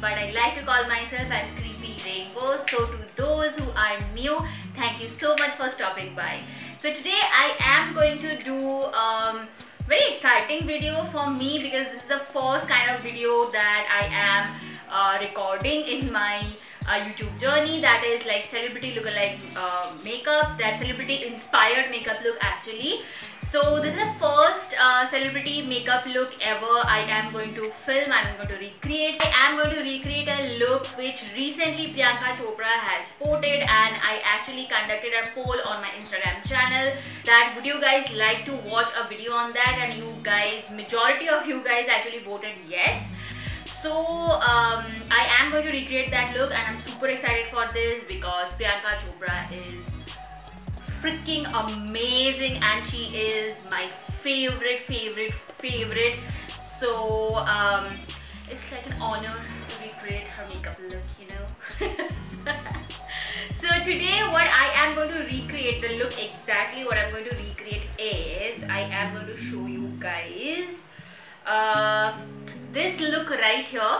but I like to call myself as Creepy Rainbow. So to those who are new, thank you so much for stopping by. So today I am going to do um, very exciting video for me because this is the first kind of video that I am uh, recording in my uh, YouTube journey that is like celebrity lookalike uh, makeup that celebrity inspired makeup look actually so this is the first uh, celebrity makeup look ever I am going to film, I am going to recreate. I am going to recreate a look which recently Priyanka Chopra has spotted and I actually conducted a poll on my Instagram channel that would you guys like to watch a video on that and you guys, majority of you guys actually voted yes. So um, I am going to recreate that look and I'm super excited for this because Priyanka Chopra is freaking amazing and she is my favorite favorite favorite. So um, it's like an honor to recreate her makeup look you know? So today what I am going to recreate the look exactly what I'm going to recreate is I am going to show you guys. Uh, this look right here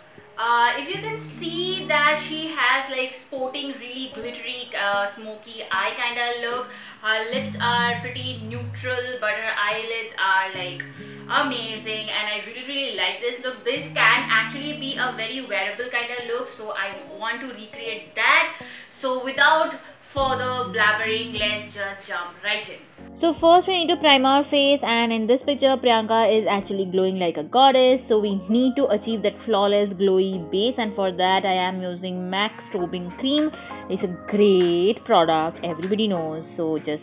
uh, if you can see that she has like sporting really glittery uh, smoky eye kind of look. Her lips are pretty neutral but her eyelids are like amazing and I really really like this look. This can actually be a very wearable kind of look so I want to recreate that. So without further blabbering let's just jump right in so first we need to prime our face and in this picture Priyanka is actually glowing like a goddess. So we need to achieve that flawless glowy base and for that I am using MAC Strobing Cream. It's a great product everybody knows so just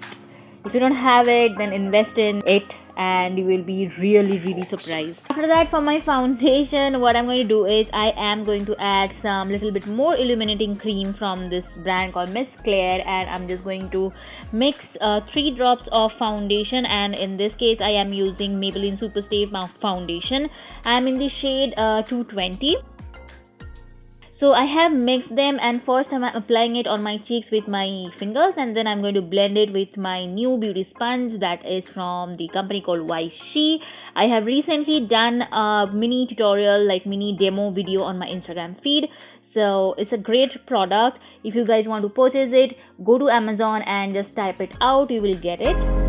if you don't have it then invest in it and you will be really really surprised. After that for my foundation what i'm going to do is i am going to add some little bit more illuminating cream from this brand called miss claire and i'm just going to mix uh, three drops of foundation and in this case i am using maybelline superstay foundation. I'm in the shade uh, 220 so I have mixed them and first I'm applying it on my cheeks with my fingers and then I'm going to blend it with my new beauty sponge that is from the company called Vichy. I have recently done a mini tutorial like mini demo video on my Instagram feed. So it's a great product. If you guys want to purchase it, go to Amazon and just type it out. You will get it.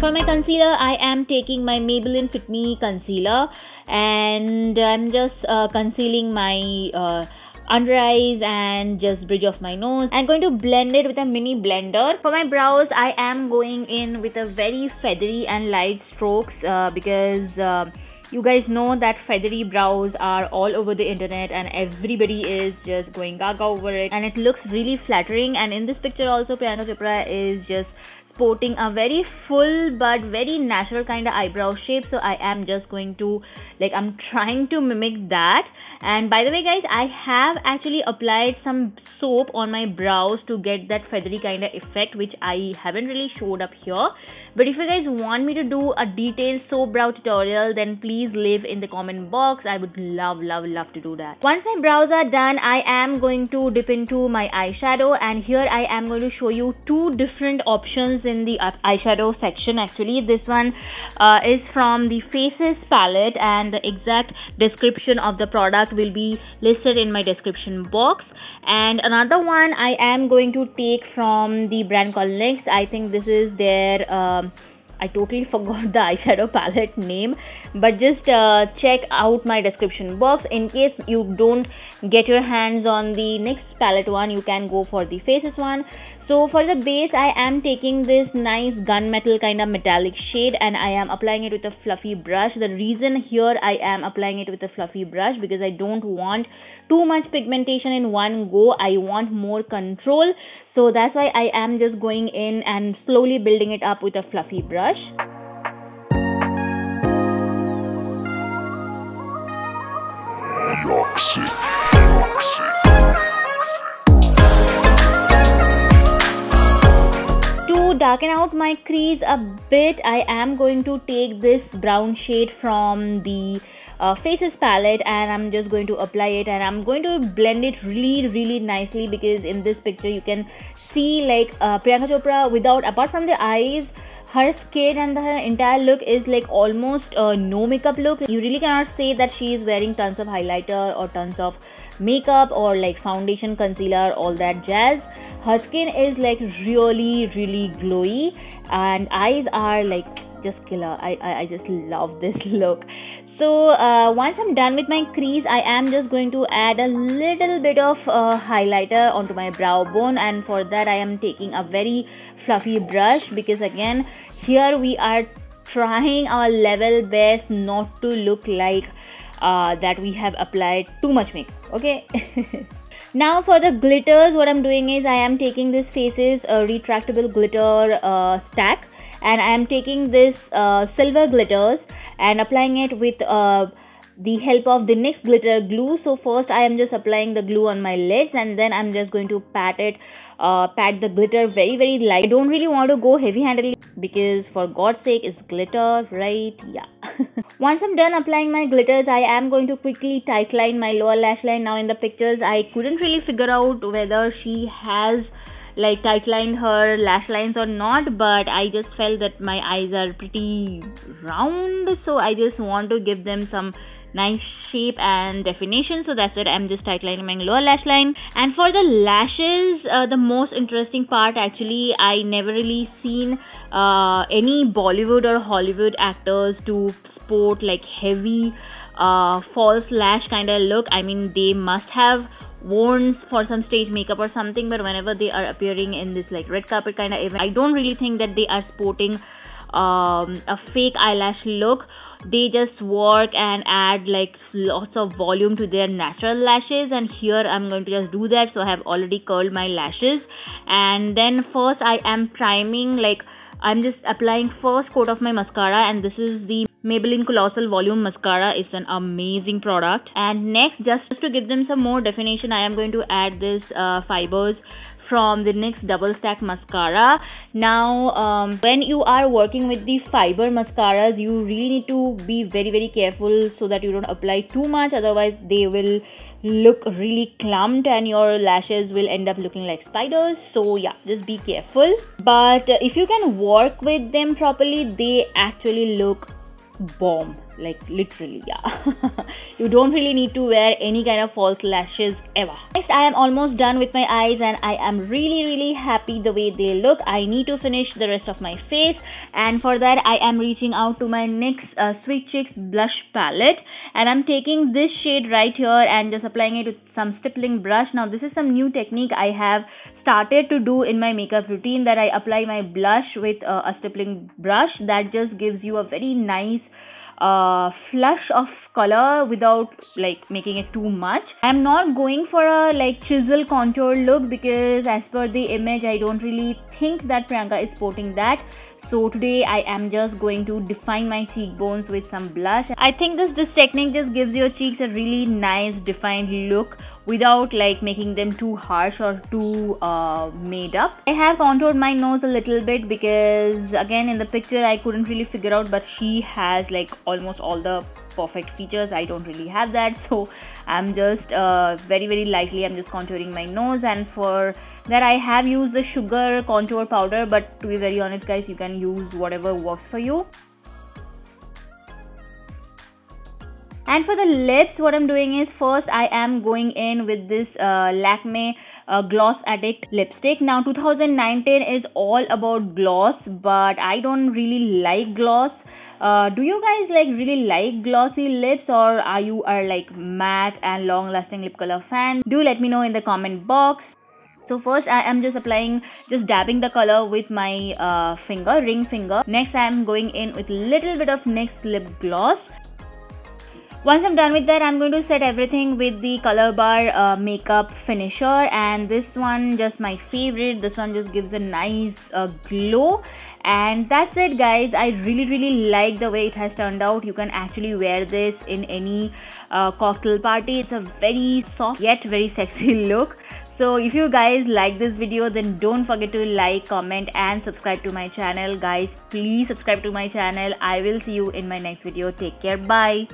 For my concealer, I am taking my Maybelline Fit Me concealer and I'm just uh, concealing my uh, under eyes and just bridge of my nose. I'm going to blend it with a mini blender. For my brows, I am going in with a very feathery and light strokes uh, because uh, you guys know that feathery brows are all over the internet and everybody is just going gaga over it and it looks really flattering and in this picture also Priyanka Chopra is just sporting a very full but very natural kind of eyebrow shape. So I am just going to like I'm trying to mimic that. And by the way guys i have actually applied some soap on my brows to get that feathery kind of effect which i haven't really showed up here but if you guys want me to do a detailed soap brow tutorial then please leave in the comment box. I would love love love to do that. Once my brows are done i am going to dip into my eyeshadow and here i am going to show you two different options in the eyeshadow section. Actually this one uh, is from the faces palette and the exact description of the product will be listed in my description box. And another one i am going to take from the brand called NYX i think this is their um, I totally forgot the eyeshadow palette name but just uh, check out my description box. In case you don't get your hands on the NYX palette one you can go for the faces one. So for the base I am taking this nice gunmetal kind of metallic shade and I am applying it with a fluffy brush. The reason here I am applying it with a fluffy brush because I don't want too much pigmentation in one go I want more control. So that's why I am just going in and slowly building it up with a fluffy brush. To darken out my crease a bit, I am going to take this brown shade from the uh, faces palette and I'm just going to apply it and I'm going to blend it really really nicely because in this picture you can see like uh, Priyanka Chopra without apart from the eyes her skin and her entire look is like almost a no makeup look. You really cannot say that she is wearing tons of highlighter or tons of makeup or like foundation concealer all that jazz. Her skin is like really really glowy and eyes are like just killer. I i, I just love this look so uh, once i'm done with my crease i am just going to add a little bit of uh, highlighter onto my brow bone. And for that i am taking a very fluffy brush because again here we are trying our level best not to look like uh, that we have applied too much makeup okay? Now for the glitters what i'm doing is i am taking this faces a retractable glitter uh, stack. And i am taking this uh, silver glitters and applying it with uh, the help of the NYX glitter glue. So first I am just applying the glue on my lids and then I'm just going to pat it uh, pat the glitter very very light. I don't really want to go heavy handed because for god's sake it's glitter right? Yeah. Once I'm done applying my glitters I am going to quickly tight line my lower lash line. Now in the pictures I couldn't really figure out whether she has like tight lined her lash lines or not but I just felt that my eyes are pretty round so I just want to give them some nice shape and definition so that's it i'm just tightening my lower lash line. And for the lashes uh, the most interesting part actually i never really seen uh, any bollywood or hollywood actors to sport like heavy uh, false lash kind of look. I mean they must have worn for some stage makeup or something but whenever they are appearing in this like red carpet kind of event i don't really think that they are sporting um, a fake eyelash look. They just work and add like lots of volume to their natural lashes and here i'm going to just do that so i have already curled my lashes. And then first i am priming like i'm just applying first coat of my mascara and this is the Maybelline Colossal Volume Mascara is an amazing product. And next, just to give them some more definition, I am going to add this uh, fibers from the NYX Double Stack Mascara. Now, um, when you are working with the fiber mascaras, you really need to be very, very careful so that you don't apply too much. Otherwise, they will look really clumped and your lashes will end up looking like spiders so yeah just be careful but if you can work with them properly they actually look bomb like literally yeah. You don't really need to wear any kind of false lashes ever. Next i am almost done with my eyes and i am really really happy the way they look. I need to finish the rest of my face. And for that i am reaching out to my NYX uh, sweet cheeks blush palette. And i'm taking this shade right here and just applying it with some stippling brush. Now this is some new technique i have started to do in my makeup routine that i apply my blush with uh, a stippling brush that just gives you a very nice uh, flush of color without like making it too much. I'm not going for a like chisel contour look because as per the image i don't really think that priyanka is sporting that. So today i am just going to define my cheekbones with some blush. I think this this technique just gives your cheeks a really nice defined look without like making them too harsh or too uh, made up. I have contoured my nose a little bit because again in the picture I couldn't really figure out but she has like almost all the perfect features. I don't really have that so I'm just uh, very very lightly I'm just contouring my nose and for that I have used the sugar contour powder but to be very honest guys you can use whatever works for you. And for the lips what i'm doing is first i am going in with this uh, lakme uh, gloss addict lipstick. Now 2019 is all about gloss but i don't really like gloss. Uh, do you guys like really like glossy lips or are you are like matte and long lasting lip color fan? Do let me know in the comment box. So first I am just applying just dabbing the color with my uh, finger ring finger. Next I am going in with a little bit of NYX lip gloss once I'm done with that, I'm going to set everything with the Color Bar uh, Makeup Finisher and this one just my favorite. This one just gives a nice uh, glow and that's it guys. I really really like the way it has turned out. You can actually wear this in any uh, cocktail party. It's a very soft yet very sexy look. So if you guys like this video then don't forget to like, comment and subscribe to my channel. Guys please subscribe to my channel. I will see you in my next video. Take care. Bye.